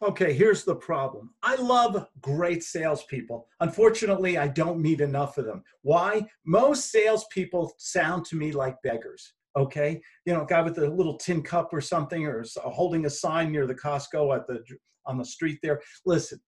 Okay, here's the problem. I love great salespeople. Unfortunately, I don't meet enough of them. Why? Most salespeople sound to me like beggars. Okay, you know, a guy with a little tin cup or something, or uh, holding a sign near the Costco at the on the street there. Listen,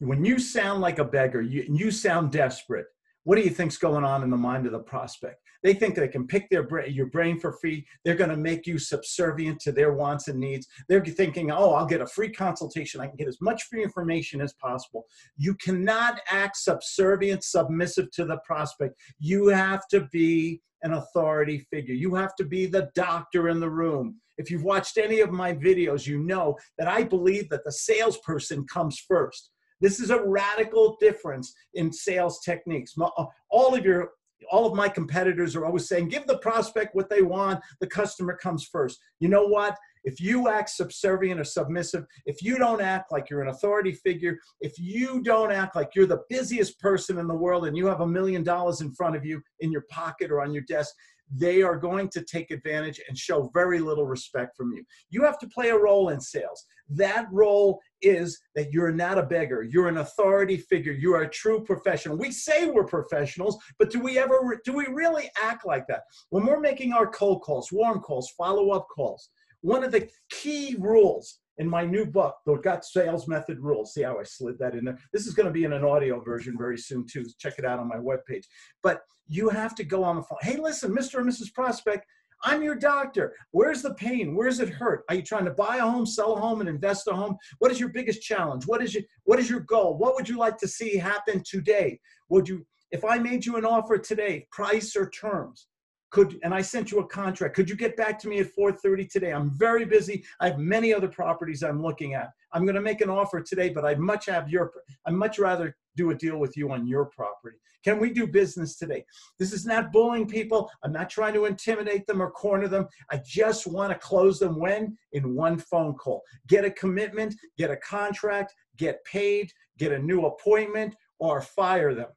when you sound like a beggar, you, you sound desperate what do you think's going on in the mind of the prospect? They think they can pick their brain, your brain for free. They're going to make you subservient to their wants and needs. They're thinking, oh, I'll get a free consultation. I can get as much free information as possible. You cannot act subservient, submissive to the prospect. You have to be an authority figure. You have to be the doctor in the room. If you've watched any of my videos, you know that I believe that the salesperson comes first. This is a radical difference in sales techniques. Uh, all of your all of my competitors are always saying, give the prospect what they want, the customer comes first. You know what? If you act subservient or submissive, if you don't act like you're an authority figure, if you don't act like you're the busiest person in the world and you have a million dollars in front of you in your pocket or on your desk, they are going to take advantage and show very little respect from you. You have to play a role in sales. That role is that you're not a beggar. You're an authority figure. You are a true professional. We say we're professionals, but do we ever, do we really act like that? When we're making our cold calls, warm calls, follow up calls, one of the key rules in my new book, the GUTS Sales Method Rules. See how I slid that in there? This is going to be in an audio version very soon, too. Check it out on my webpage. But you have to go on the phone. Hey, listen, Mr. and Mrs. Prospect, I'm your doctor. Where's the pain? Where's it hurt? Are you trying to buy a home, sell a home, and invest a home? What is your biggest challenge? What is your what is your goal? What would you like to see happen today? Would you if I made you an offer today, price or terms? Could and i sent you a contract. Could you get back to me at 4.30 today? I'm very busy. I have many other properties i'm looking at. I'm going to make an offer today but i'd much have your i'd much rather do a deal with you on your property. Can we do business today? This is not bullying people. I'm not trying to intimidate them or corner them. I just want to close them when? In one phone call. Get a commitment get a contract get paid get a new appointment or fire them.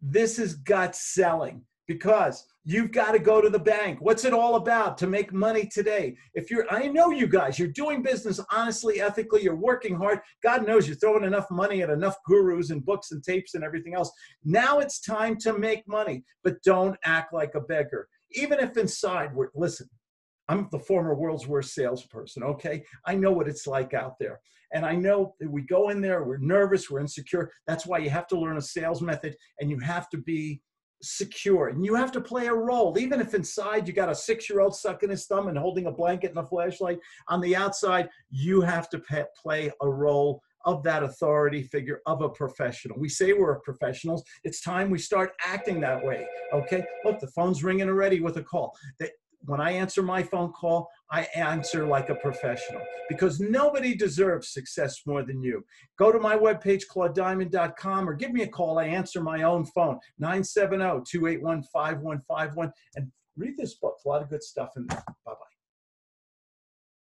This is gut selling because you've got to go to the bank. What's it all about to make money today? If you're, I know you guys, you're doing business honestly, ethically, you're working hard. God knows you're throwing enough money at enough gurus and books and tapes and everything else. Now it's time to make money, but don't act like a beggar. Even if inside, we're, listen, I'm the former world's worst salesperson, okay? I know what it's like out there. And I know that we go in there, we're nervous, we're insecure. That's why you have to learn a sales method and you have to be secure and you have to play a role. Even if inside you got a six-year-old sucking his thumb and holding a blanket and a flashlight on the outside you have to play a role of that authority figure of a professional. We say we're professionals. It's time we start acting that way okay? Look the phone's ringing already with a call when I answer my phone call, I answer like a professional because nobody deserves success more than you. Go to my webpage, claudediamond.com, or give me a call. I answer my own phone, 970 281 5151, and read this book. A lot of good stuff in there. Bye bye.